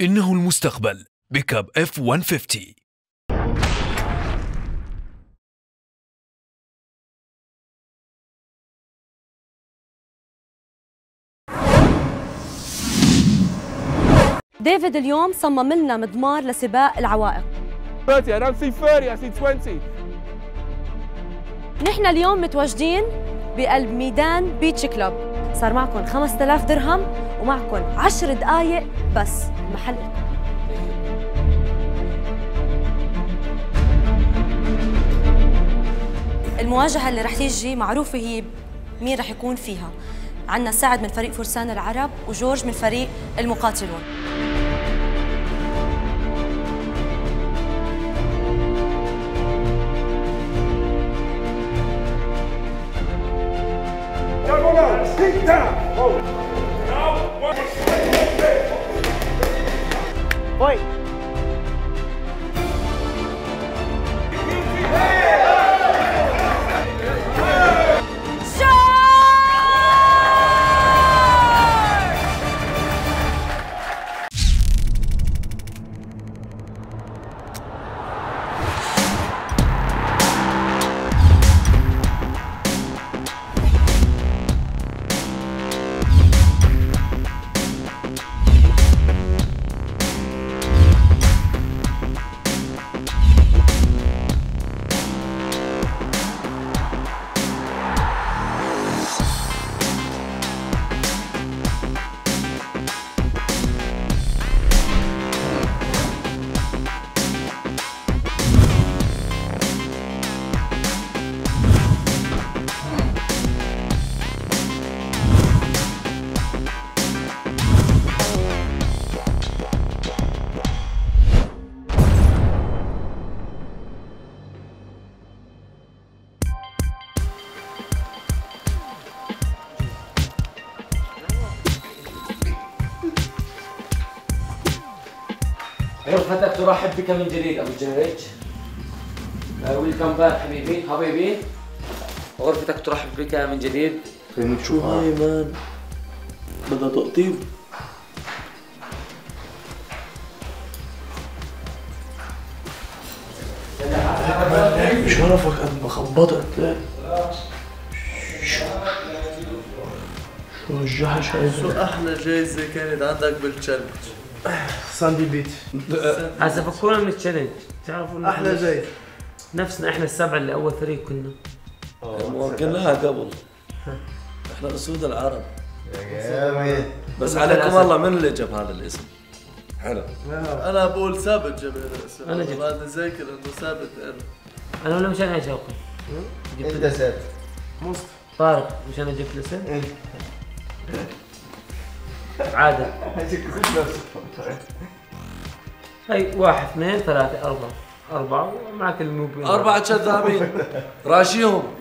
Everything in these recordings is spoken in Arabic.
إنه المستقبل pickup F 150 ديفيد اليوم صمم لنا مضمار لسباق العوائق 30. I don't see 30, I see 20. نحن اليوم متواجدين بقلب ميدان Beach Club صار معكم 5000 درهم ومعكم 10 دقايق بس المحل لكم المواجهة اللي رح تيجي معروفة هي مين رح يكون فيها. عنا سعد من فريق فرسان العرب وجورج من فريق المقاتلون. غرفتك ترحب بك من جديد أبو جريج welcome back حبيبي. حبيبي غرفتك ترحب بك من جديد. شو هاي man؟ بدها تقطيب؟ شرفك قد ما خبطت. لا شو شو الجحش هاي؟ شو أحلى جايزة كانت عندك بالتشالنج ساندي بيت هسه فكونا من التشالنج تعرفوا أحلى جايزه نفسنا إحنا السبعة اللي أول فريق كنا. قلناها قبل. إحنا اسود العرب. جامد بس عليكم الله من اللي جاب هذا الاسم؟ حلو. أنا بقول ثابت جاب هذا الاسم. أنا جبت. بعد ذاكر إنه ثابت أنا. أنا ولا مش أنا اجاوبكم إنت سات مصطفى طارق مش أنا جبت الاسم عادل هي واحد اثنين ثلاثة أربعة. أربعة معك الموبين أربعة كذابين راشيهم.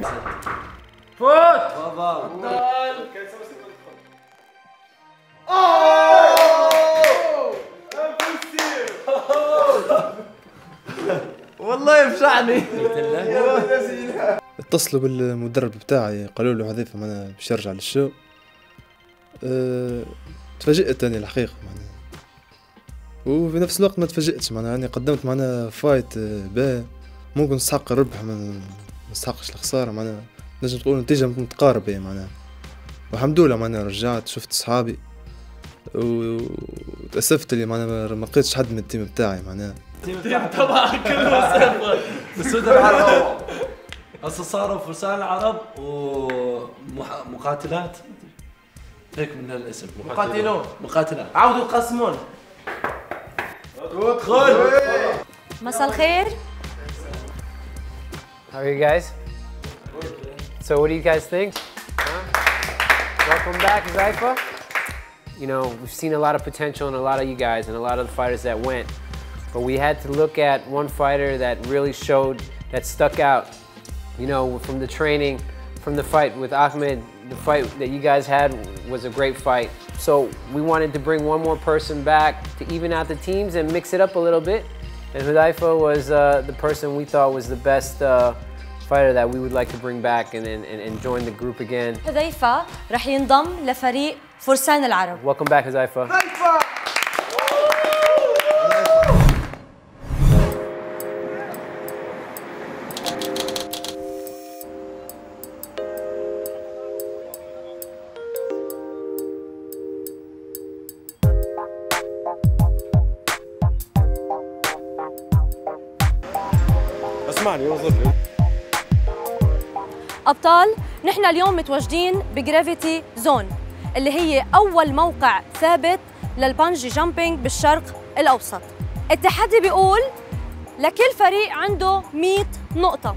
فوت! والله يفشعني اتصلوا بالمدرب بتاعي قالوا له حذيفة ما باش يرجع للشو. أه تفاجئت أني الحقيقة معناها. وفي نفس الوقت ما تفاجئتش معناها أني قدمت معنا فايت آه، باهي ممكن نستحق الربح ما نستحقش الخسارة معناها. نجم تقول نتيجة متقاربة معناها. والحمد لله معناها رجعت شفت صحابي. و- وتأسفت اللي معناها ما لقيتش حد من التيم بتاعي معناها. طبعا كله صفر اسود العرب. هسه صاروا فرسان العرب ومقاتلات هيك من هالاسم مقاتلون. مقاتلات عودوا قسمون مساء الخير How are you guys? So what do you guys think? Huh? Welcome back, Zypha. You know, we've seen a lot of potential in a lot of you guys and a lot of the fighters that went. But we had to look at one fighter that really showed, that stuck out. You know, from the training, from the fight with Ahmed, the fight that you guys had was a great fight. So we wanted to bring one more person back to even out the teams and mix it up a little bit. And Hudaifa was uh, the person we thought was the best uh, fighter that we would like to bring back and, and, and join the group again. حذيفة رح ينضم لفريق فرسان العرب Welcome back, Hudaifa. ابطال نحن اليوم متواجدين ب Gravity Zone اللي هي أول موقع ثابت لل bungee jumping بالشرق الأوسط. التحدي بيقول لكل فريق عنده 100 نقطة.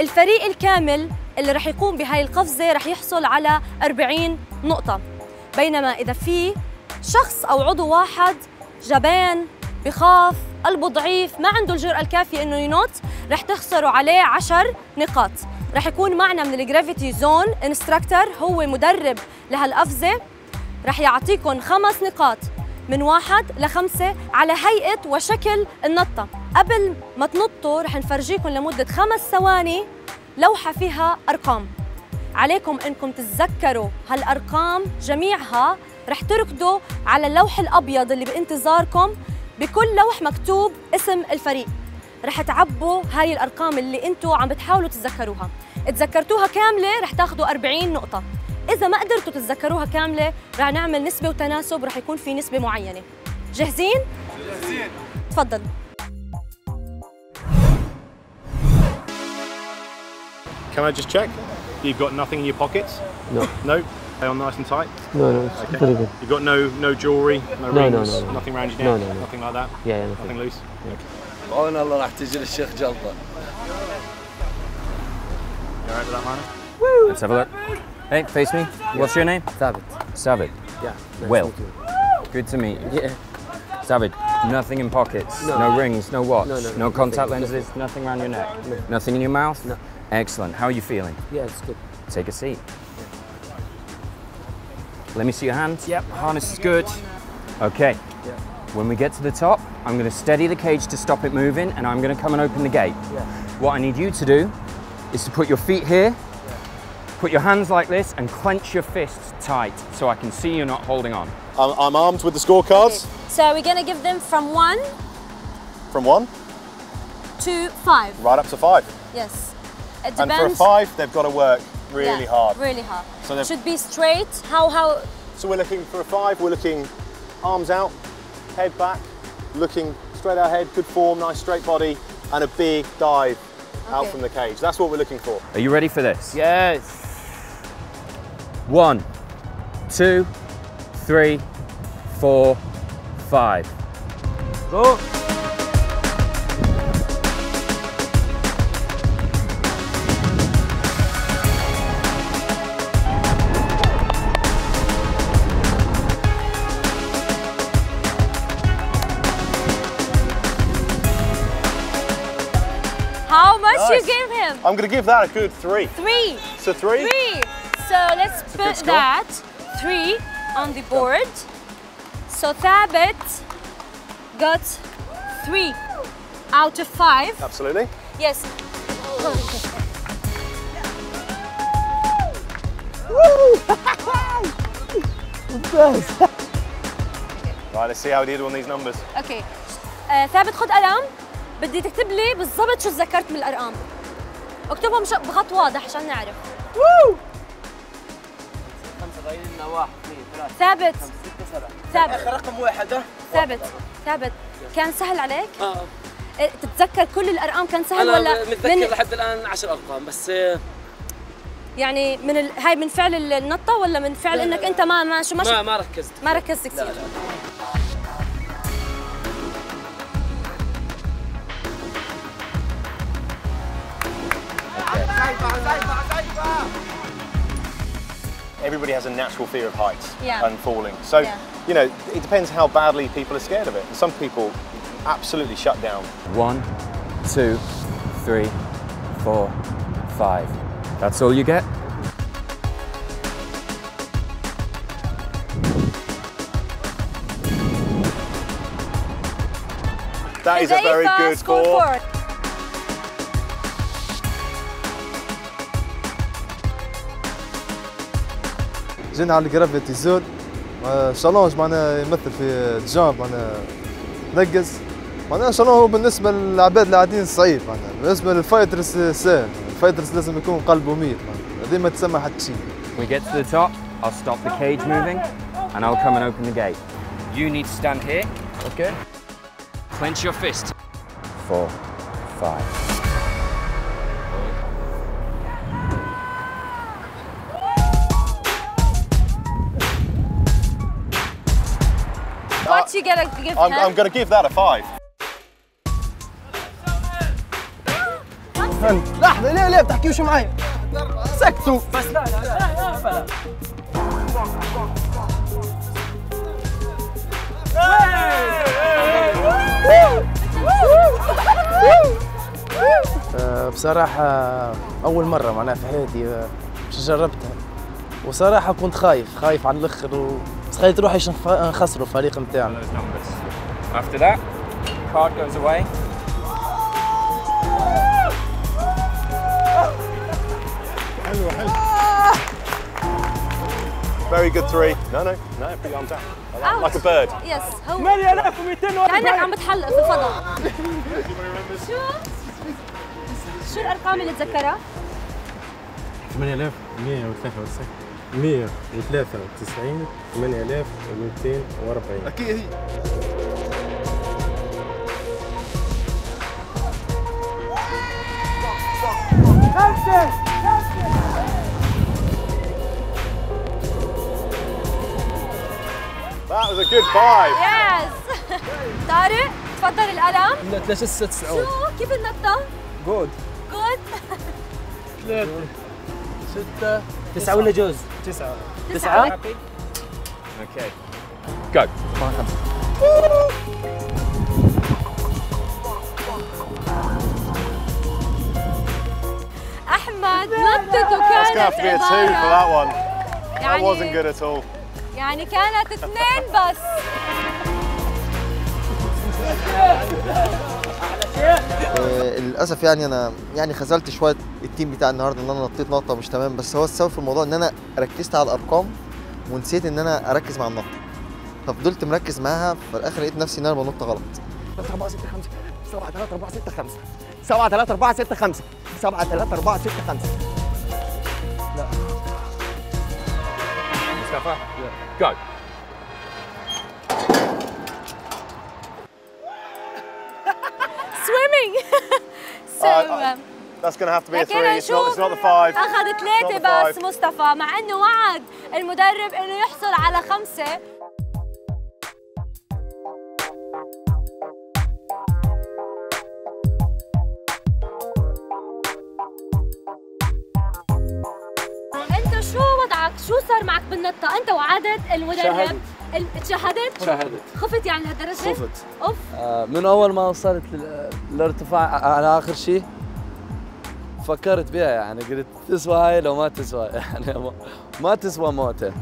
الفريق الكامل اللي رح يقوم بهاي القفزة رح يحصل على 40 نقطة. بينما إذا في شخص أو عضو واحد جبان بخاف قلبه ضعيف ما عنده الجرأة الكافية إنه ينط رح تخسروا عليه 10 نقاط. رح يكون معنا من ال Gravity Zone instructor هو مدرب لهالقفزة رح يعطيكم خمس نقاط من واحد لخمسة على هيئة وشكل النطة. قبل ما تنطوا رح نفرجيكم لمدة خمس ثواني لوحة فيها أرقام. عليكم إنكم تتذكروا هالأرقام جميعها. رح تركضوا على اللوح الأبيض اللي بانتظاركم. بكل لوح مكتوب اسم الفريق. رح تعبوا هاي الارقام اللي أنتم عم بتحاولوا تتذكروها تذكرتوها كامله رح تاخذوا 40 نقطه اذا ما قدرتوا تتذكروها كامله رح نعمل نسبه وتناسب رح يكون في نسبه معينه جاهزين جاهزين تفضل Can I just check? You've got nothing in your pockets? No. No? They are nice and tight? No, no, it's pretty good. You've got no no jewellery, no, No, no, rings, no, no. nothing around your neck, No, no, no. nothing like that? Yeah, yeah, Nothing nothing. loose? بعون الله oynarlar atıcılı Şeyh Calpa. Let's have a look. Hey, face me. What's your name? Thabit. Savid. Yeah. Nice Will. Good to meet you. Yeah. Savid, nothing in pockets. No, no rings, no watch, no, no, no, no contact nothing. lenses, nothing around your neck, nothing in your mouth. No. Excellent. How are you feeling? Yeah, it's good. Take a seat. Yeah. Let me see your hands. Yep. Harness is good. Okay. When we get to the top, I'm going to steady the cage to stop it moving, and I'm going to come and open the gate. What I need you to do is to put your feet here, put your hands like this, and clench your fists tight so I can see you're not holding on. I'm, I'm armed with the scorecards So we're gonna give them from one from one to five. right up to five. Yes. It depends. And for a five, they've got to work really Yeah, hard. Really hard. So they've- should be straight. How how So we're looking for a five, we're looking arms out, head back, looking straight ahead, good form, nice straight body, and a big dive out from the cage. That's what we're looking for. Are you ready for this? Yes. One, two, three, four, five. Go. I'm going to give that a good three. Three. So three? Three. So let's a good put score. that three on the board. So Thabit got three out of five. Absolutely. Yes. Right, let's see how we did on these numbers. اوكي آه ثابت خد قلم بدي تكتب لي بالضبط شو تذكرت من الارقام اكتبهم ش- بخط واضح عشان نعرف. خمسة باين لنا واحد اثنين ثلاثة. ثابت. ثابت. آخر رقم واحد؟ ثابت. ثابت. كان سهل عليك؟ آه. إيه، تتذكر كل الأرقام كان سهل أنا ولا متذكر لحد الآن 10 أرقام بس آه، يعني من ال... هاي من فعل النطة ولا من فعل لا، إنك لا. أنت ما ما شو ما ما شو ما ركزت. ما ركزت كثير. everybody has a natural fear of heights yeah. and falling. So, yeah. you know, it depends how badly people are scared of it. Some people absolutely shut down. One, two, three, four, five. That's all you get? That is a very good score. جينا على ال gravity zone challenge معناها يمثل في ال jump معناها نقز معناها challenge هو بالنسبة للعباد اللي قاعدين صعيب معناها بالنسبة لل fighters سهل ال fighters لازم يكون قلبه ميت معناها ديما تسمى حتى شيء We get to the top, I'll stop the cage moving, and I'll come and open the gate. You need to stand here. Okay. Clench your fist. Four, five. What you gonna give I'm? I'm going to give that a five. لحظة ليه ليه بتحكيوش معي؟ سكتوا بس لا لا لا لا بصراحة أول مرة معناها في حياتي مش جربتها وصراحة كنت خايف خايف على الآخر و تخيلت روحي باش نخسروا الفريق نتاعنا After that, card goes away. Very good three. No, no, no, put your arms out. Like, like a bird. يس هو 8241 كأنك عم بتحلق في الفضاء شو شو الأرقام اللي تذكرها؟ 8193 193 8240 أكيد. هي That was a good five. يس طارق تفضل القلم لا ثلاثة ست شو؟ سعود كيف النطة؟ good good ثلاثة ستة تسعة ولا جوز؟ تسعة. تسعة؟ Okay. Go اربعة خمسة احمد نطت وكانت عبارة. يعني That wasn't good at all. يعني كانت اثنين بس. للأسف يعني أنا يعني خذلت شوية التيم بتاع النهارده إن أنا نطيت نطه مش تمام بس هو السبب في الموضوع إن أنا ركزت على الأرقام ونسيت إن أنا أركز مع النطه ففضلت مركز معاها في الآخر لقيت نفسي إن أنا بنط غلط. 4 6 5 7 3 4 6 5 7 3 4 6 5 7 3 4 6 5 Mustafa? Go. swimming Uh, That's going to have to be a three. It's not, it's not the five. أخذ Not ثلاثة the بس. مصطفى مع إنه وعد المدرب إنه يحصل على خمسة أنت شو وضعك؟ شو صار معك بالنطة؟ أنت وعدت المدرب شاهدت. تشاهدت؟ شاهدت خفت يعني لهالدرجة؟ خفت. أوف. آه، من أول ما وصلت لل- للارتفاع على آخر شيء فكرت بها يعني قلت تسوى هاي لو ما تسوى. يعني ما- ما تسوى موتة.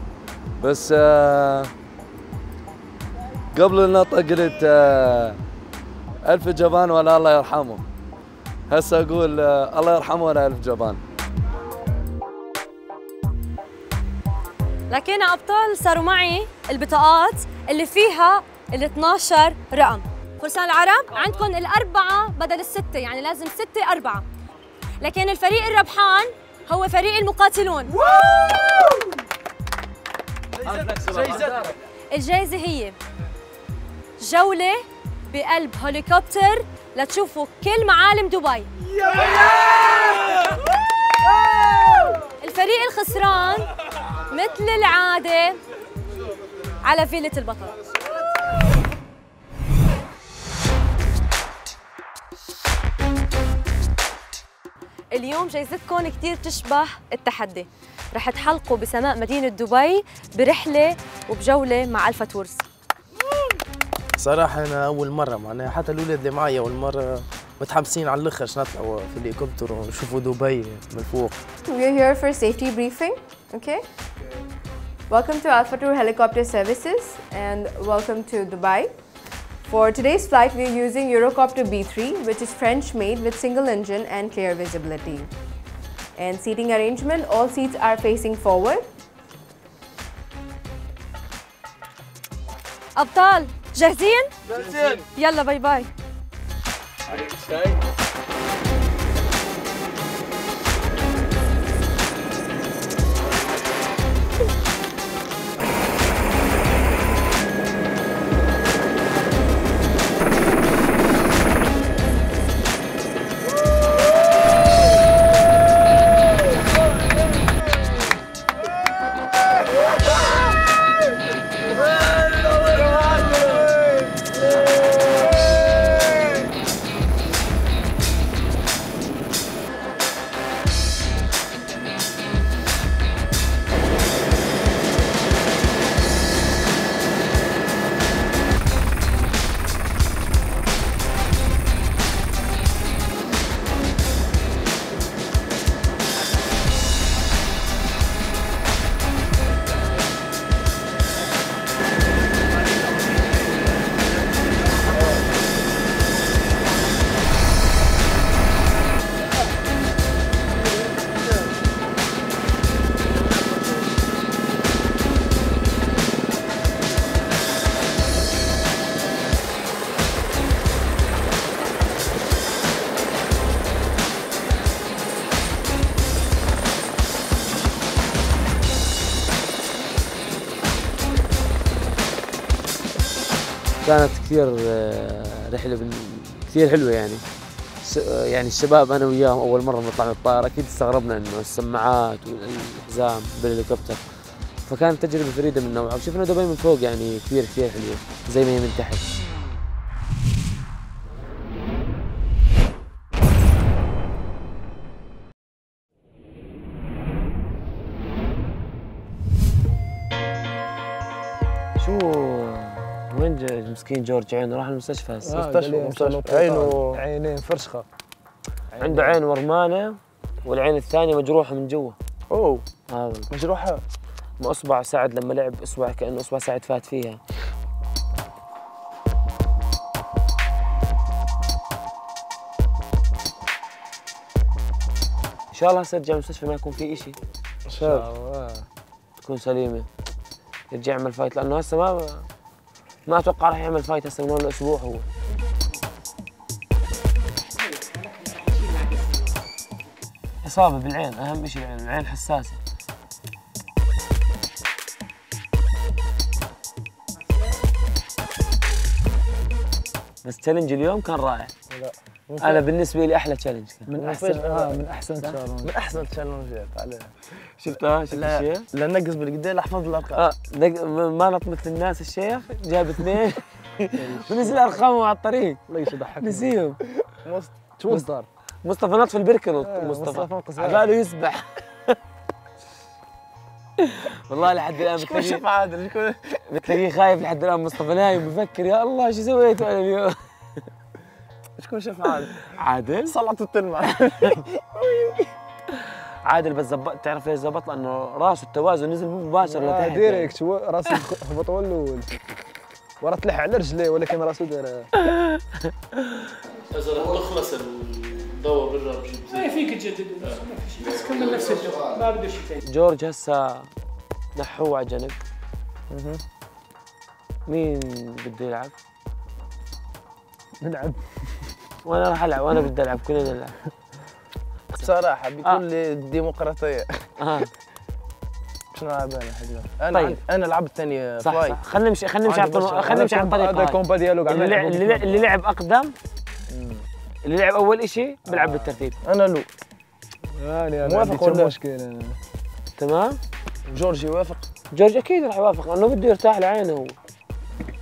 بس آه، قبل النطة قلت آه، ألف جبان ولا الله يرحمه. هسه أقول آه، الله يرحمه ولا ألف جبان. لكن أبطال صاروا معي البطاقات اللي فيها ال 12 رقم. فرسان العرب عندكم الأربعة بدل الستة يعني لازم ستة أربعة. لكن الفريق الربحان هو فريق المقاتلون. الجائزة هي جولة بقلب هليكوبتر لتشوفوا كل معالم دبي. الفريق الخسران مثل العادة على فيلة البطل. اليوم جايزتكم كتير تشبه التحدي. رح تحلقوا بسماء مدينة دبي برحلة وبجولة مع ألفا تورز صراحة أنا أول مرة معناها حتى الأولاد اللي معايا أول مرة متحمسين على الآخر باش نطلعوا في الهليكوبتر ونشوفوا دبي من فوق We're here for safety briefing, okay? Welcome to Alpha Tour Helicopter Services and welcome to Dubai. For today's flight, we're using Eurocopter B3, which is French made with single engine and clear visibility. And seating arrangement, all seats are facing forward. أبطال جاهزين؟ جاهزين. يلا باي باي كانت كثير آه، رحلة كثير حلوة يعني. آه، يعني الشباب أنا وياهم أول مرة نطلع من الطائرة أكيد استغربنا إنه السماعات والحزام بالهليكوبتر. فكانت تجربة فريدة من نوعها. وشفنا دبي من فوق يعني كثير كثير حلوة زي ما هي من تحت. المسكين جورج عينه راح المستشفى. هسه آه، مستشفى مستشفى عينه عينين فرشخة. عنده عين ورمانة والعين الثانية مجروحة من جوا. أوه. هذا. مجروحة. ما أصبع سعد لما لعب أصبع كأنه أصبع سعد فات فيها. إن شاء الله هسه يرجع المستشفى ما يكون في شيء إن شاء الله. تكون سليمة. يرجع يعمل fight لأنه هسه ما ما أتوقع راح يعمل fight هسه من أسبوع هو. إصابة بالعين أهم شيء العين العين حساسة. بس challenge اليوم كان رائع. لا. أنا بالنسبة لي أحلى challenge كان. من احسن آه من أحسن challenge من أحسن ال challenge ات عليه شفتها؟ شفت لا الشيء؟ لا نقص بالقديل احفظ الأرقام. آه ما نط مثل الناس الشيخ جاب اثنين. ونزل أرقامه على الطريق. ليش ضحكني نسيهم. شو مصدر؟ مصطفى نط في البركة نط آه، مصطفى عباله يسبح. والله لحد الآن شكون شاف عادل شكون بتلاقيه خايف لحد الآن مصطفى نايم بفكر يا الله شو سويت أنا اليوم؟ شكون شاف عادل عادل؟ صلعت التلمع عادل بس زبط تعرف ليش زبط؟ لأنه رأسه التوازن نزل مباشر لتحت. ديريكت شو راسه هبط اول الأول ورا تلح على رجليه ولكن رأسه داير. اذا رح تخلص الضوء زيت. ما فيك تجدد بس كمل نفس الجو. ما بده شيء ثاني جورج هسه نحوه على جنب. مين بده يلعب؟ نلعب. وأنا راح العب وأنا بدي العب كلنا نلعب. بصراحة بكل ديمقراطيه آه. شنو ألعب أنا حبيبي؟ أنا طيب. أنا لعبت ثاني صح خلينا نمشي خلينا نمشي على خلينا نمشي على الطريقة هذا. كومبا ديالوج اللي, لعب لعب لعب أقدم اللي لعب أول شيء بيلعب بالترتيب. أنا لو. يعني موافق ولا؟ مشكلة. تمام. جورج يوافق؟ جورج أكيد راح يوافق لأنه بده يرتاح لعينه هو.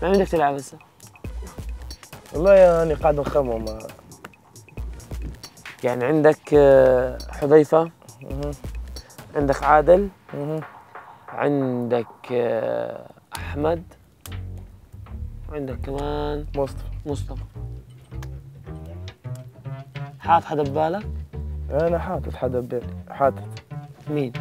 ما بدك تلعب هسه. والله يعني قاعد نخمم يعني عندك آه، حذيفة عندك عادل عندك آه، أحمد وعندك كمان مصطفى. مصطفى. حاط حدا ببالك؟ أنا حاطط حدا ببالي. حاطط. مين؟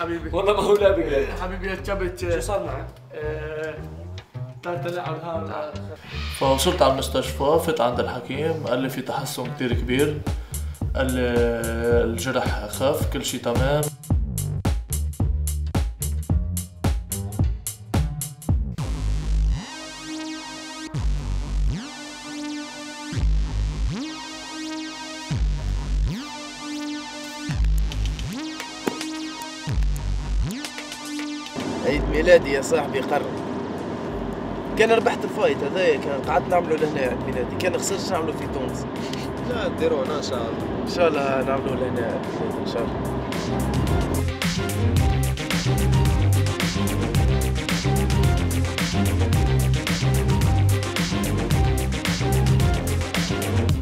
حبيبي. والله ما هو لابق حبيبي يا ثبت شو صار معك؟ هذا فوصلت على المستشفى فت عند الحكيم قال لي في تحسن كتير كبير. قال لي الجرح خف كل شيء تمام. هذايا كان قعدت نعمله لهنا عيد ميلادي كان خسرت نعمله في تونس. لا ديروا هنا إن شاء الله. إن شاء الله نعمله لهنا عيد ميلادي إن شاء الله.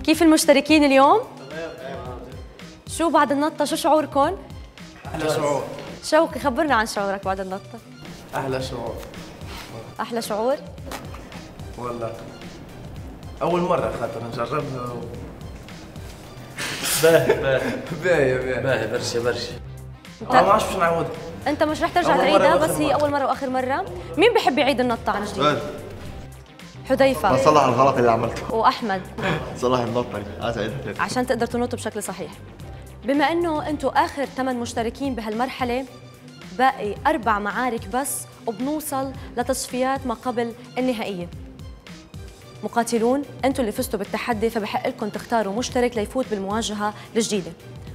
كيف المشتركين اليوم؟ شو بعد النطة؟ شو شعوركم؟ أحلى شعور. شوقي خبرنا عن شعورك بعد النطة. أحلى شعور. أحلى شعور؟ والله. أول مرة خاطر نجربها و... باهي باهي. باهي باهي. باهي برشا برشا. آه ما عادش باش أنت مش رح ترجع تعيدها بس هي مرة. أول مرة وآخر مرة؟ مين بحب يعيد النطة عن جديد؟ حذيفة. بصلح الغلط اللي عملته. وأحمد. صلح تاني عشان تقدر تنط بشكل صحيح. بما إنه أنتم آخر ثمان مشتركين بهالمرحلة باقي أربع معارك بس وبنوصل لتصفيات ما قبل النهائية. مقاتلون أنتم اللي فزتوا بالتحدي فبحق لكم تختاروا مشترك ليفوت بالمواجهه الجديده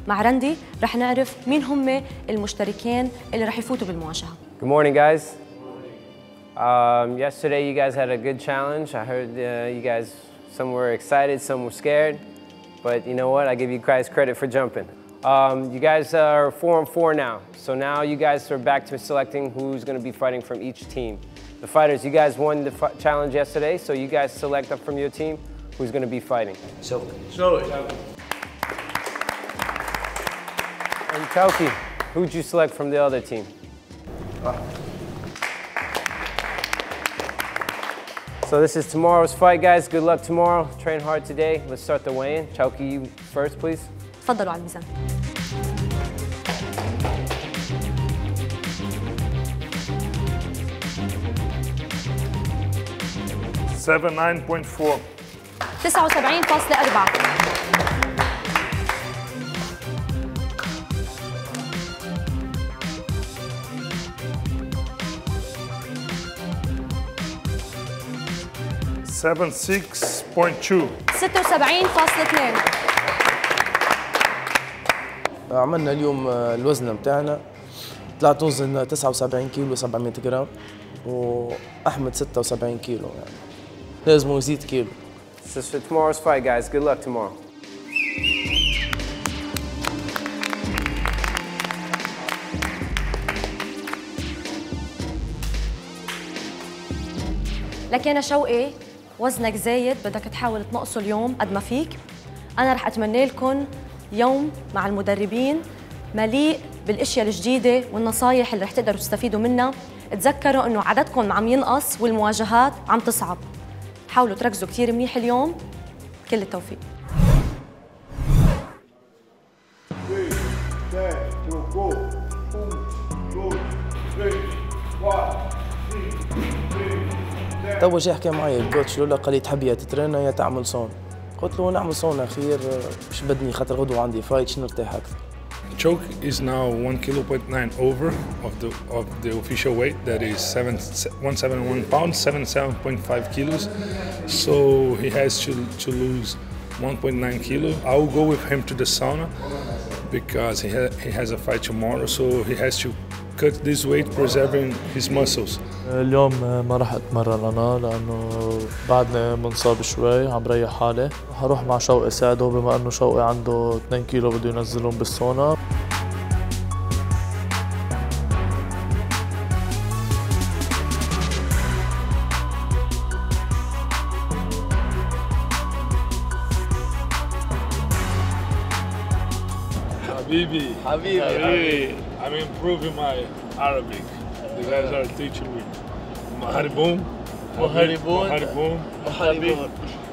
مع رندي رح نعرف مين هم المشتركين اللي رح يفوتوا بالمواجهه Good morning, guys. Um, yesterday, you guys had a good challenge. I heard uh, you guys, some were excited, some were scared. But you know what? I give you guys credit for jumping. Um, you guys are four and four now. So now you guys are back to selecting who's going to be fighting from each team. The fighters, you guys won the fi- challenge yesterday, so you guys select up from your team who's going to be fighting. So, And Tauki, who'd you select from the other team? So this is tomorrow's fight, guys. Good luck tomorrow. Train hard today. Let's start the weigh-in. Chauki, you first, please. تفضلوا على الميزان Seven nine point four. 79.4 Seven six point two. 76.2 عملنا اليوم آه، الوزن بتاعنا طلعت وزن 79 كيلو 700 جرام وأحمد 76 كيلو يعني لازم يزيد كيلو This is for tomorrow's fight, guys. Good luck tomorrow. لك يا شوقي وزنك زايد بدك تحاول تنقصه اليوم قد ما فيك أنا رح أتمنى لكم يوم مع المدربين مليء بالأشياء الجديدة والنصايح اللي رح تقدروا تستفيدوا منها تذكروا إنه عددكم عم ينقص والمواجهات عم تصعب حاولوا تركزوا كثير منيح اليوم. كل التوفيق. تو جاي يحكي معي الكوتش لي قال لي تحب يا تترينا يا تعمل صون. قلت له نعمل صون أخير مش بدني؟ خاطر غدوة عندي فايت نرتاح أكثر؟ Choke is now one kilo point nine over of the of the official weight. That is seven one seven one pounds, seven seven point five kilos. So he has to to lose one point nine kilo. I will go with him to the sauna because he ha- he has a fight tomorrow. So he has to cut this weight, preserving his muscles. اليوم ما راح أتمرن أنا لأنه بعدني منصاب شوي عم ريح حالي هروح مع شوقي ساعده بما إنه شوقي عنده 2 كيلو بده ينزلهم بالسونا Habibi. Habibi, Habibi. I'm improving my Arabic. The guys are teaching me. Maharibun. Maharibun. Maharibun. Maharibun.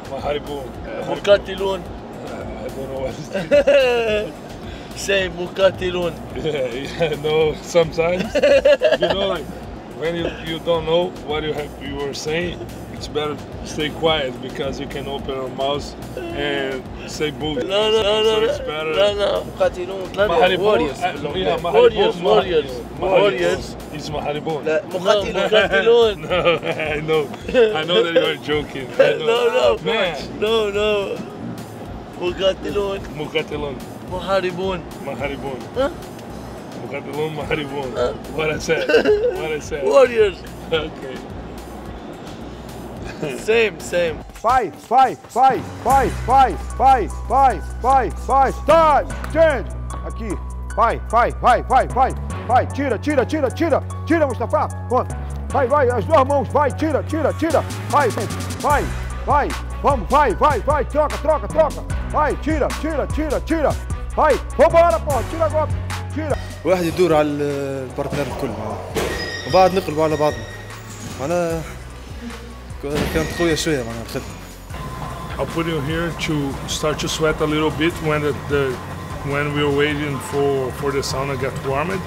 Maharibun. مقاتلون I don't know what it's Say مقاتلون Yeah, yeah, no, sometimes. you know, like, when you, you don't know what you have you were saying, it's better to stay quiet because you can open your mouth and say boo. لا لا لا so لا it's better. لا لا مقاتلون Maharibun. warriors Uh, yeah, Maharibun. warriors Mahar- warriors warriors It's Maharibun. لا مقاتلون مقاتلون No, I know. I know that you are joking. I know. No, no, Man. no, no. مقاتلون Mukatilun. محاربون Maharibun. Huh? Mukatilun Maharibun. What I said. What I said. Warriors. Okay. Same same Fight, fight, fight, fight, fight, fight, fight, fight, fight, start, change. Aqui, vai, vai, vai, vai, vai, vai, tira, tira, tira, tira, tira, Mustafa. Vai, vai, as duas mãos, vai, tira, tira, tira, vai, vai, vai, vamos, vai, vai, vai, troca, troca, troca, vai, tira, tira, tira, tira, Vai, vambora, porra, tira agora. Tira. واحد يدور على البارتنر الكل معناها وبعد نقلبوا على بعضنا معناها كانت قوية شوية معناها الخدمة I'll put you here to start to sweat a little bit when the, the when we were waiting for for the sauna get warmed.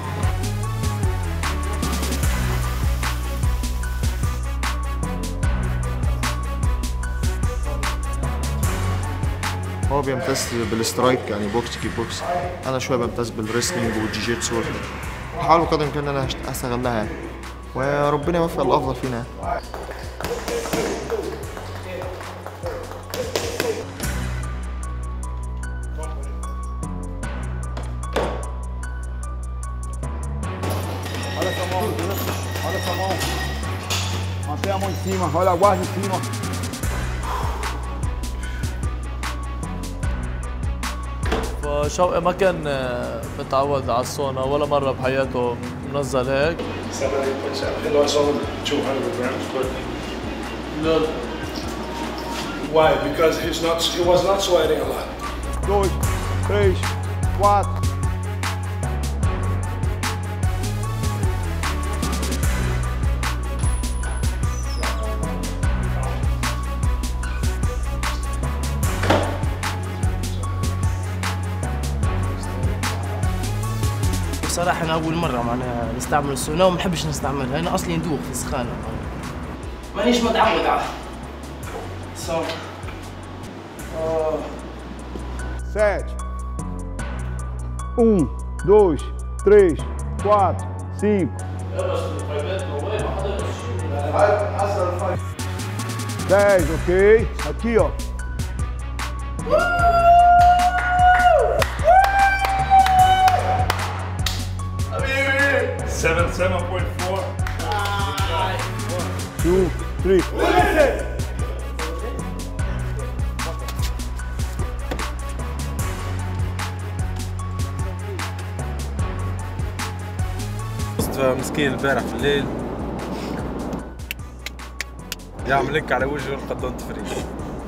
هو بيمتاز بال strike يعني box kickbox أنا شوية بمتاز بال wrestling وال jiu-jitsu بحاول بقدر الامكان ان أنا استغلها يعني وربنا يوفق الافضل فينا يعني. Olha a guarda em cima. شو ما كان آه، متعود على الصونا ولا مرة بحياته منزل هيك. سلام عليكم، حلو عشان تشوف هذا البراند lost only 200 grams, but no. Why? Because he's not. He was not sweating a lot. Dois, três, quatro. بصراحة أنا أول مرة معناها نستعمل السونا وما بحبش نستعملها أنا أصلي ندوخ في السخانة مانيش متعود على سو Sete. Um, dois, três, quatro, cinco. Dez, ok. Aqui, ó. Seven, seven point four. Two, Three. مسكين البارح في الليل يعمل هيك على وجهه القطن تفريق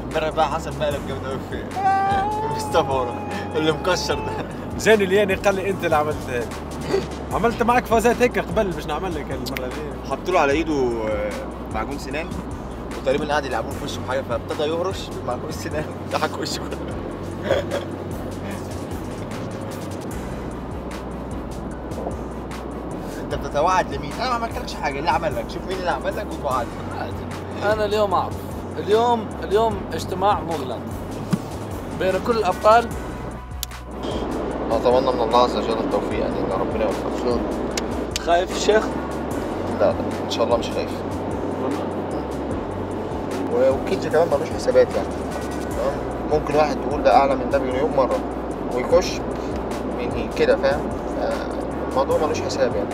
امبارح بقى حسن مقلب جامد قوي في مصطفى اللي مكشر ده. جاني الياني قال لي أنت اللي عملت هيك عملت معك فازات هيك قبل باش نعمل لك المرة دي. حط له على ايده آه، معجون سنان. وتقريبا قاعد يلعبوه في وشه بحاجه فابتدى يهرش بمعجون السنان ضحك وشه. انت بتتوعد لمين؟ أنا ما عملتلكش حاجة. اللي عمل لك. شوف مين اللي عمل لك وتوعد. أنا اليوم أعرف. اليوم اليوم اجتماع مغلق بين كل الأبطال اتمنى من الله عز وجل التوفيق. يعني إن ربنا يوفقك خايف الشيخ؟ لا لا. إن شاء الله مش خايف. و- وكيتش كمان ملوش حسابات يعني. ممكن واحد يقول ده أعلى من ده بمليون مرة. ويخش من كده فاهم؟ الموضوع ملوش حساب يعني.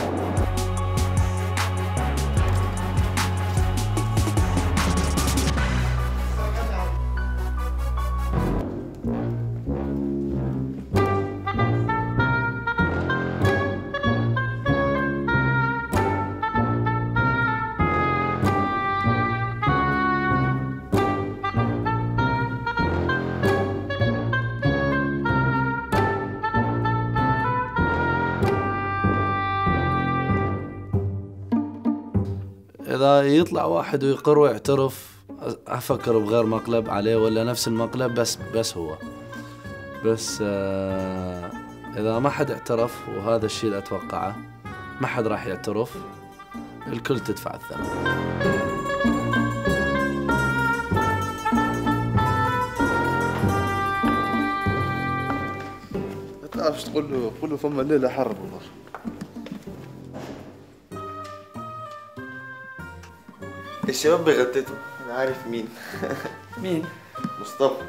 يطلع واحد ويقر ويعترف أفكر بغير مقلب عليه ولا نفس المقلب بس بس هو. بس آه إذا ما حد اعترف وهذا الشيء اللي أتوقعه ما حد راح يعترف الكل تدفع الثمن. ما تعرفش تقول له قول له فما الليلة حر والله. الشباب بيغتتوا أنا عارف مين. مين؟ مصطفى.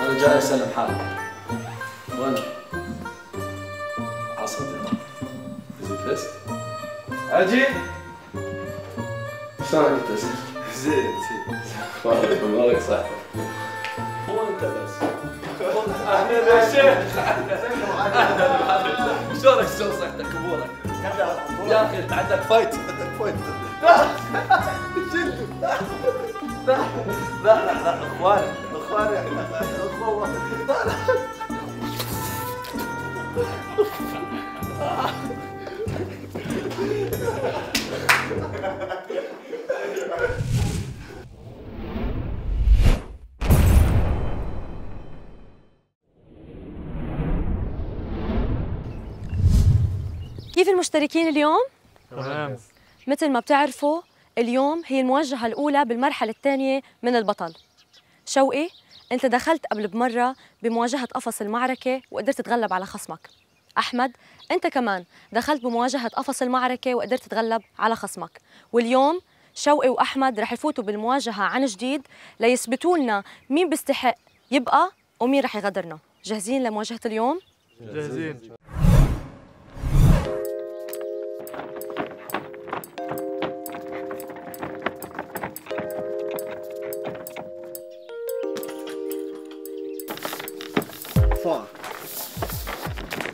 أنا جاي أسلم عصبي فيست أجي. شلونك انت زين زين زين مالك صح هو انت بس يا شيخ شلونك شلون صحتك امورك؟ يا أخي انت عندك فايت عندك فايت لا لا لا لا اخواني اخواني اخوه لا لا المشتركين اليوم؟ تمام. مثل ما بتعرفوا اليوم هي المواجهة الأولى بالمرحلة الثانية من البطل. شوقي أنت دخلت قبل بمرة بمواجهة قفص المعركة وقدرت تتغلب على خصمك. أحمد أنت كمان دخلت بمواجهة قفص المعركة وقدرت تتغلب على خصمك. واليوم شوقي وأحمد رح يفوتوا بالمواجهة عن جديد ليثبتوا لنا مين بيستحق يبقى ومين رح يغادرنا. جاهزين لمواجهة اليوم؟ جاهزين.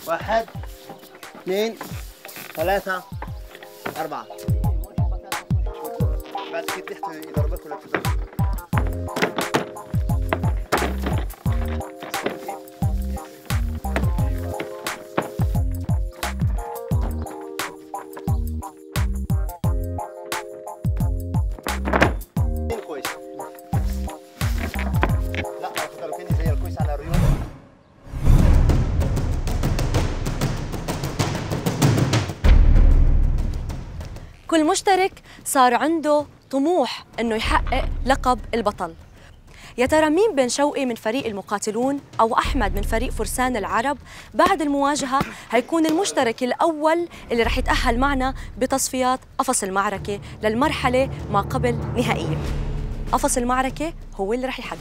واحد اثنين ثلاثة أربعة. بعد كده تحت يضربك ولا تضربك مشترك صار عنده طموح إنه يحقق لقب البطل. يا ترى مين بين شوقي من فريق المقاتلون أو أحمد من فريق فرسان العرب بعد المواجهة هيكون المشترك الأول اللي رح يتأهل معنا بتصفيات قفص المعركة للمرحلة ما قبل نهائية. قفص المعركة هو اللي رح يحدد.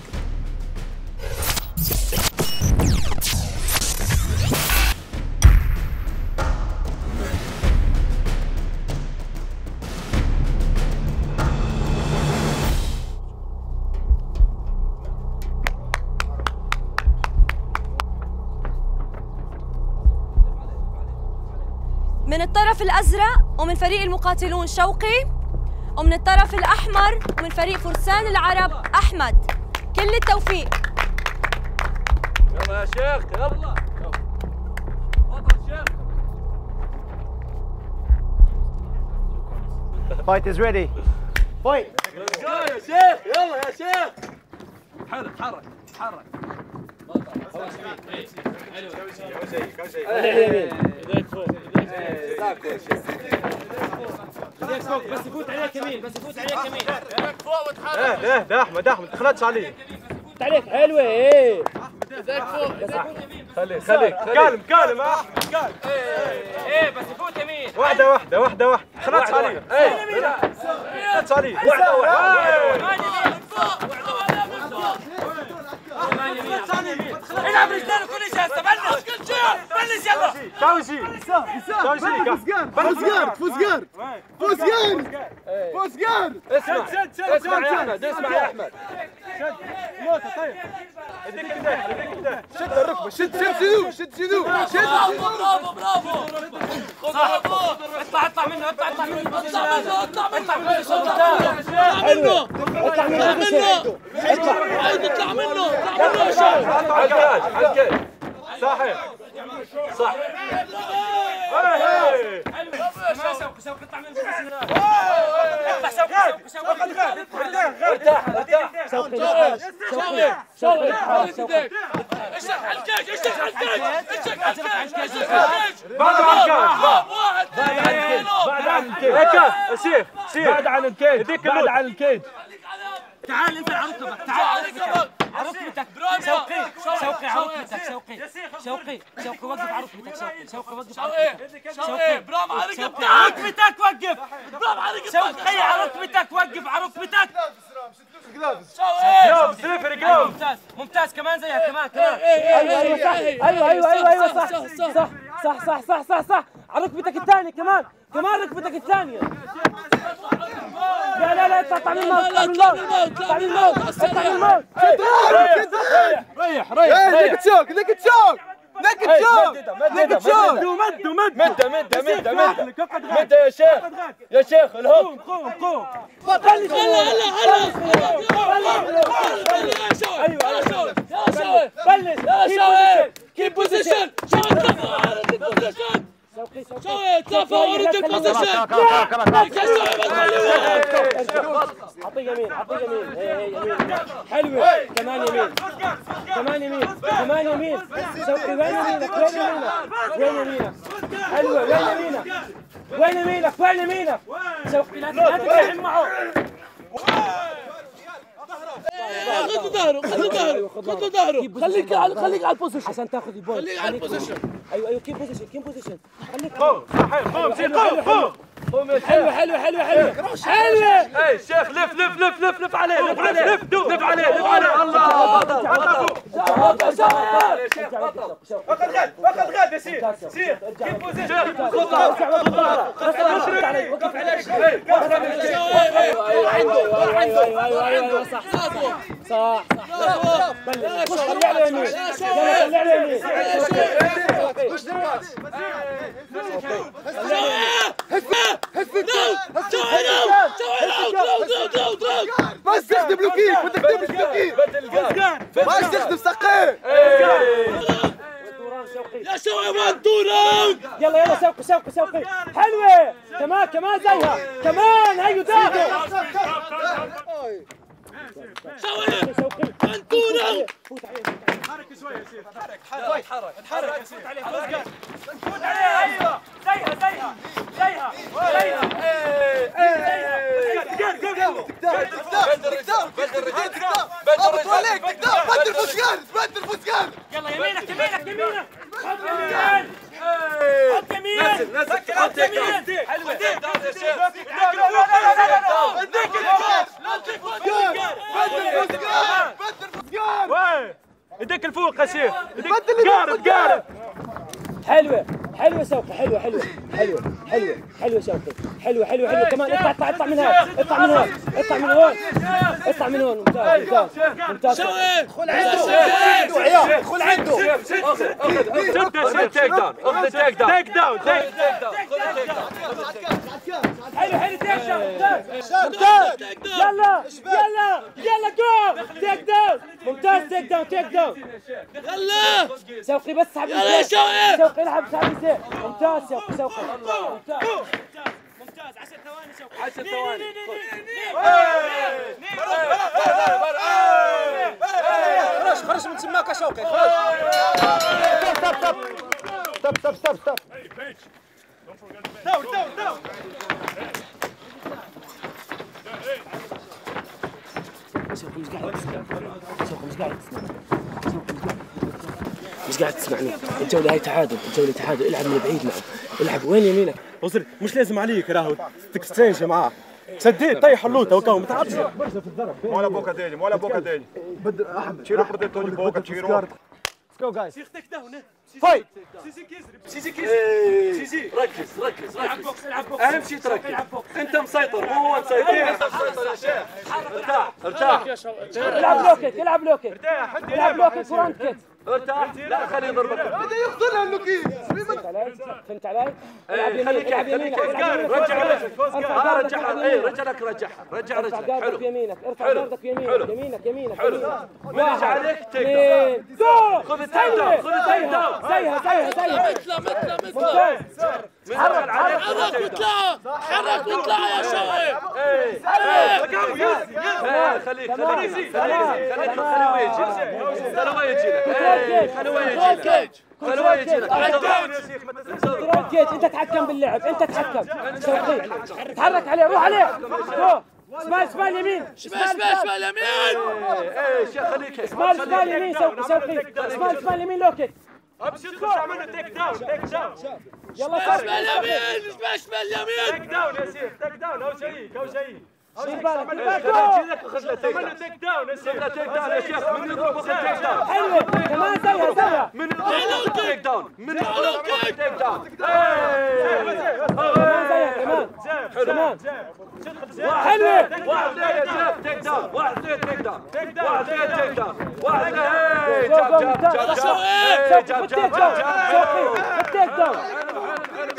الطرف الأزرق ومن فريق المقاتلون شوقي ومن الطرف الأحمر ومن فريق فرسان العرب أحمد. كل التوفيق. يلا يا شيخ يلا. Fight is ready. Fight. يا شيخ يلا يا شيخ. حرك حرك حرك. ايديك فوق بس يفوت عليك يمين بس يفوت عليك يمين فوق وتحرك احمد احمد تخلطش عليك حلوة إيه ايديك فوق خليك خليك كالم كالم احمد إيه بس يفوت يمين واحدة واحدة واحدة واحدة تخلطش عليه إيه تخلطش عليه واحدة واحدة العب رجلين وكل جاسه بلش. بلش يلا. توشي توشي فوزقار فوزقار فوزقار فوزقار اسمع. اسمع يا أحمد اسمع يا أحمد. شد موته طيب اديك ايديك اديك ايديك شد الركبه شد شد سيدو شد سيدو شد برافو برافو برافو اطلع اطلع منه اطلع اطلع منه اطلع منه اطلع منه اطلع منه اطلع منه اطلع منه اطلع منه اطلع منه على الكاج على الكاج صحيح صح ارتاح ارتاح سوقي سوقي سوقي اشتغل على الكاج اشتغل على الكاج اشتغل على الكاج اشتغل على الكاج بعد عن الكاج بعد عن الكاج بعد عن الكاج سيف سيف بعد عن الكاج بعد عن الكاج تعال انت عركبك تعال عركبك عركبتك شوقي شوقي عركبتك شوقي. شوقي شوقي. وقف عركبتك شوقي شوقي وقف شوقي. برام عركبتك عركبتك وقف. برام عركبتك شوقي عركبتك وقف عركبتك ممتاز كمان زيها كمان كمان. أيوه أيوة،, أيوه أيوه أيوه صح أيوه صح صح صح صح صح صح صح. على ركبتك الثانية كمان كمان ركبتك الثانية. لا لا لا اطلع من الموت اطلع من الموت اطلع الموت ريح ريح ليك تشوك ليك تشوك ليك تشوك ليك تشوك مد مد مد مد مد مد مد يا شيخ يا شيخ الهوب قوم قوم هلا هلا هلا أيوه بلش يا شوي كيب بوزيشن شوي بوزيشن شوي تفاور عندك position اعطيه يمين اعطيه يمين يمين حلوة كمان يمين كمان يمين كمان يمين شوقي وين يمينك وين يمينك وين يمينك حلوة وين يمينك وين يمينك وين يمينك شوقي لا تتفاهم معه خذ ظهره خذ ظهره خذ ظهره خليك على خليك على ال position عشان تاخذ البول خليك على ال position أيوه أيوه keep position keep position خليك قوم قوم قوم حلوة حلوة حلوة حلوة حلوة اي شيخ لف لف لف لف لف عليه لف عليه لف لف عليه لف عليه الله بطل بطل اخذ guard اخذ guard يا سير سير keep position خذ ظهره خذ ظهره وقف عليه شوي أيوه أيوه أيوه أيوه صح صح صح بلش خلي على اليمين يلا خلي على اليمين مش دلوقتي سوقي سوقي سوقي حلوة كمان كمان زيها كمان هيو داخل two round حرك شوي يا سيف. حرك حرك حرك. حرك فوت عليه فوت عليه. أيوه زيها زيها زيها زيها. يلا يمينك يمينك يمينك. حط يمين. حط يمين. حط يمين. حلوة. اديك الفوق يا شيخ. قارب قارب. حلوة. حلوة شوقي حلوة حلوة حلوة حلوة حلوة شوقي حلوة حلوة حلوة. كمان اطلع اطلع اطلع من هون اطلع من هون اطلع من هون اطلع من هون. ممتاز ممتاز ممتاز. خل عنده عيال خل عنده أخذ تيك داون اخذ تيك داون تيك داون تيك داون حلو حلو. takedown ممتاز. يلا يلا يلا جو تيك داون ممتاز. تيك داون تيك داون يلا. سوقي بس سحب يلا شوقي. شوقي العب سحب زين ممتاز شوقي شوقي ممتاز ممتاز. 10 ثواني شوقي 10 ثواني. خرج خرج من تماك شوقي stop stop stop stop. داون داون داون سوقي مش قاعد. سوقي مش قاعد. مش قاعد. تسمعني. الجولة هاي تعادل. الجولة تعادل. العب من بعيد معه. العب وين يمينك؟ وصل مش لازم عليك راهو. تكسترينج معاه. سديت طيح اللوطه وكاو ما تعبش ولا بوكا تاني ولا بوكا تاني. بدر احمد تشيرو بروتيتوني بوكا تشيرو جو جايز سيخ تك داون fight. سيسي كيزري. سيسي كيزري. سيسي. ركز ركز العب ركز box العب box. أهم شيء تركز. أنت مسيطر هو مسيطر. أنت مسيطر يا شيخ. ارتاح ارتاح. العب low kick العب low kick. ارتاح العب low kick front kick. ارتاح لا خليه يضربك. هذا يقتلها ال low kick فهمت علي؟ فهمت علي؟ العب يمين خليك خليك يمينك. يمينك. رجع آه العب رجعها إيه يمينك. رجع لك رجعها رجع guard ك حلو. بيمينك ارفع. guard ك بيمينك حلو. يمينك يمينك حلو. يمينك. من يجي عليك؟ take خذ ال take down خذ زيها down زيها زيها زيها مثله مثله ممتاز. من حرك عليك حرك واطلع حرك واطلع يا إيه إيه خليك خليك خليك خليك خليه يجي خليه يجي لك خليه يجي لك خليه يجي لك تركز انت تحكم باللعب انت تحكم تحرك عليه روح عليه جو شمال شمال يمين شمال شمال شمال يمين إيه شيخ خليك شمال شمال يمين سوقي سوقي شمال شمال يمين low kick امشي تخش عملنا take down take down يلا شمال يمين شمال يمين take down يا شيخ take down أو شيء أو شيء بالك دير بالك خذ له take down خذ له take down يا شيخ من يضرب خذ take down حلوة كمان زيها زيها من يضرب خذ take down من يضرب خذ take down كمان زيها كمان كمان حلوة واحد زي شيخ take down واحد زي take down واحد زي take down واحد زي هي jab jab jab jab هي jab jab jab jab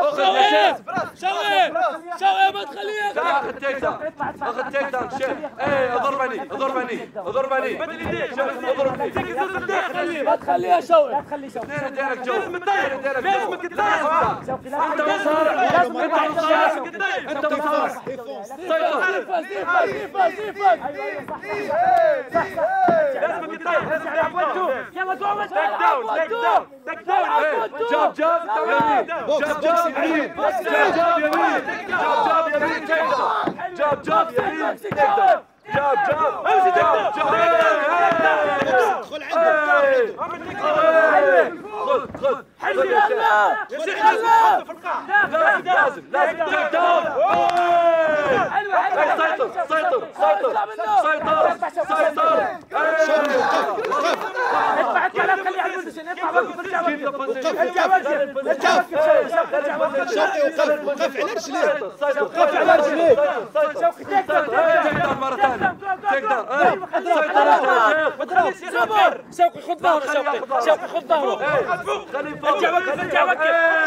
شوقي شوقي شوقي ما تخليها اخذ take down اخذ take down شيخ إيه اضربني اضربني اضربني اضربني ما تخليها شوقي لا تخلي شوقي اثنين ايدينك جو ايدينك جو انت مصارع انت مصارع انت مصارع سيطر يلا قوم تيك داون تيك داون تيك داون جاب جاب يمين جاب جاب يمين جاب يمين جاب يمين داون جاب جاب يمين داون جاب جاب امشي تيك داون ادخل خذ خذ يلا يا لازم لازم لازم take down سيطر سيطر سيطر سيطر سيطر ادفع الكلام خليه على ال position ادفع وقف ارجع وقف ارجع وقف ارجع وقف ارجع وقف شوقي وقف وقف على رجليك وقف على رجليك شوقي down مرة ثانية تيك داون صبر شوقي خذ ظهره شوقي شوقي خذ ظهره ارجع وقف ارجع وقف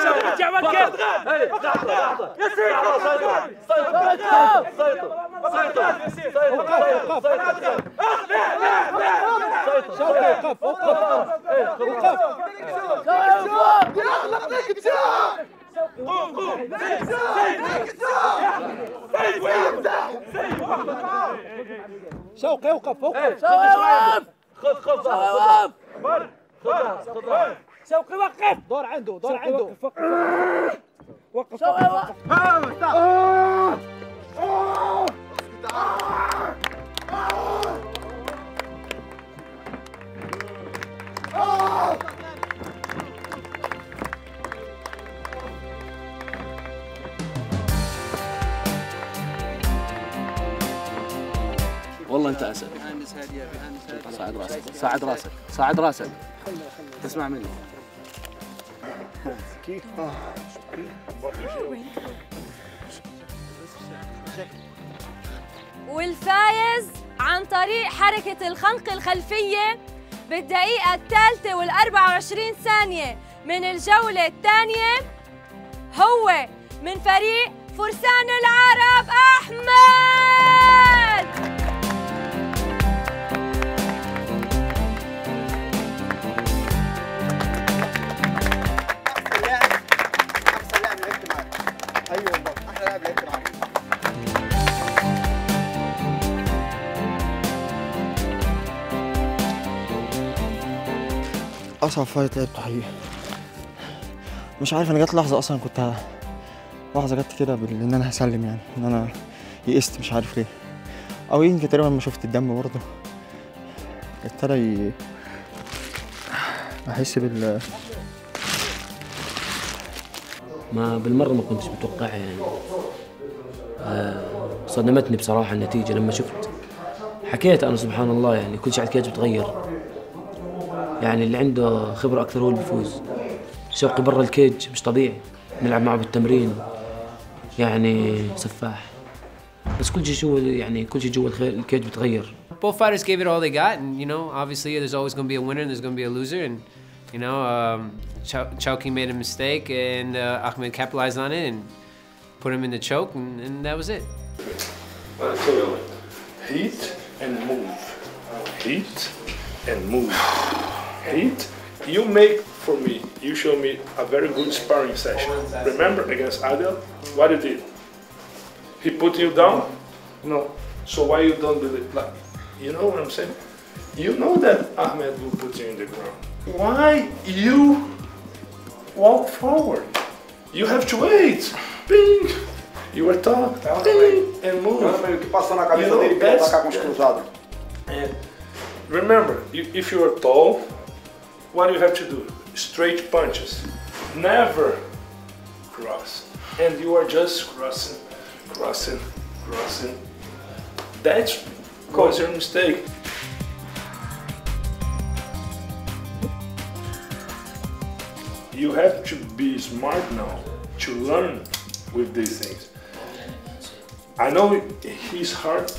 شوقي ارجع وقف يا سيدي شوقي اوقف اوقف خذ خذ شوقي خذ شوقي وقف دور عنده دور عنده وقف وقف شوقي وقف والله انت أسد. صاعد راسك. صاعد راسك. صاعد راسك. تسمع مني. والفايز عن طريق حركة الخنق الخلفية بالدقيقة الثالثة والأربعة وعشرين ثانية من الجولة الثانية هو من فريق فرسان العرب أحمد! أصعب فايت لعبته حقيقي. مش عارف أنا جت لحظة أصلا كنت لحظة جت كده إن أنا هسلم يعني إن أنا يئست مش عارف ليه. أو يمكن تقريبا ما شفت الدم برضه. ابتدى ي- أحس بال ما بالمرة ما كنتش متوقعها يعني. آه، صدمتني بصراحة النتيجة لما شفت. حكيت أنا سبحان الله يعني كل شيء على الكيج بتغير. يعني اللي عنده خبره أكثر هو اللي بيفوز شوقي برا الكيج مش طبيعي نلعب معه بالتمرين يعني سفاح بس كل شيء جوا يعني كل شيء جوا الكيج بتغير Both fighters gave it all they got, and you know, obviously, there's always going to be a winner and there's going to be a loser, and you know, um, Chowking made a mistake, and uh, Ahmed capitalized on it and put him in the choke, and, and that was it. Heat and move. Heat and move. Heat. You make for me. You show me a very good sparring session. Remember against Adel, what you did? He put you down. No. So why you don't believe? Like, you know what I'm saying? You know that Ahmed will put you in the ground. Why you walk forward? You have to wait. Bing. You were taught. Bing and move. que passa na cabeça You know, dele pra that's- atacar com os cruzados. And remember, if you are tall, what do you have to do? Straight punches. Never cross. And you are just crossing, crossing, crossing. That was your mistake. You have to be smart now to learn with these things. I know his heart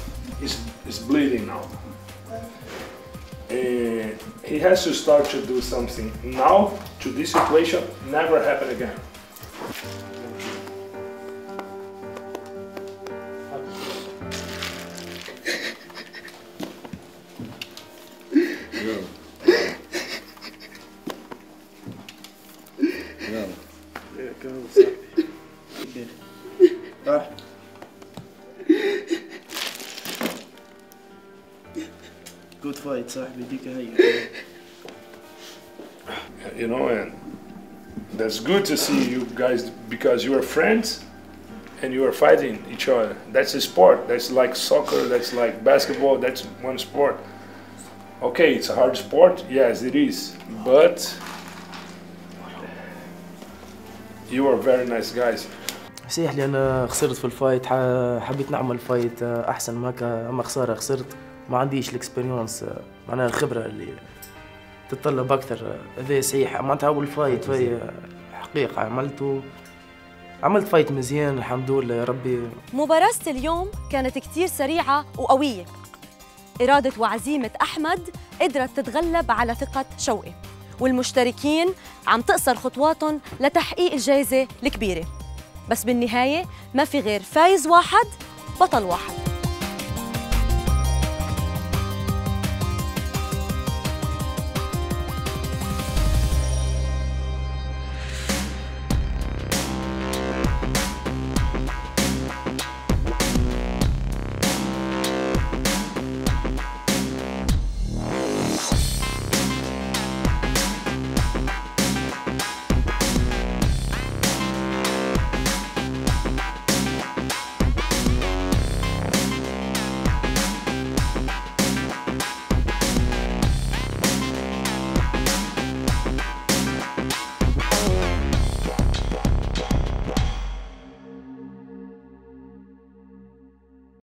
is, is bleeding now. And he has to start to do something now to this situation never happen again. you know, and that's good to see you guys because you are friends and you are fighting each other. That's a sport. That's like soccer. That's like basketball. That's one sport. Okay, it's a hard sport. Yes, it is. But you are very nice guys. صحيح لي انا خسرت في الفايت ح- حبيت نعمل فايت احسن ما هكا اما خساره خسرت ما عنديش الاكسبيريونس معناها الخبره اللي تتطلب أكثر. هذا صحيح. معناتها أول fight فهي حقيقة. عملته. عملت fight مزيان الحمد لله يا ربي. مباراة اليوم كانت كتير سريعة وقوية. إرادة وعزيمة أحمد قدرت تتغلب على ثقة شوقي. والمشتركين عم تقصر خطواتهم لتحقيق الجائزة الكبيرة. بس بالنهاية ما في غير فايز واحد بطل واحد.